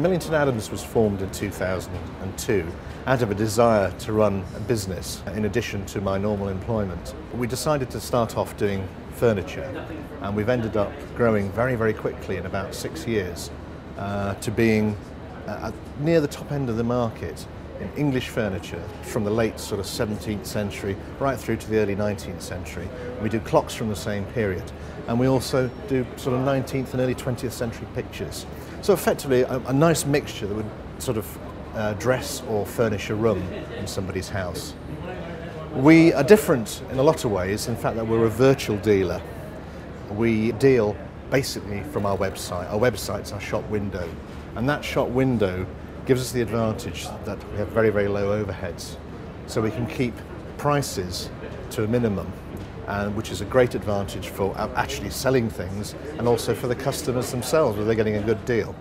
Millington Adams was formed in 2002 out of a desire to run a business in addition to my normal employment. We decided to start off doing furniture and we've ended up growing very, very quickly in about six years uh, to being uh, near the top end of the market in English furniture from the late sort of 17th century right through to the early 19th century. We do clocks from the same period and we also do sort of 19th and early 20th century pictures. So effectively a, a nice mixture that would sort of uh, dress or furnish a room in somebody's house. We are different in a lot of ways, in fact that we're a virtual dealer. We deal basically from our website. Our website's our shop window and that shop window gives us the advantage that we have very, very low overheads. So we can keep prices to a minimum, and which is a great advantage for uh, actually selling things and also for the customers themselves where they're getting a good deal.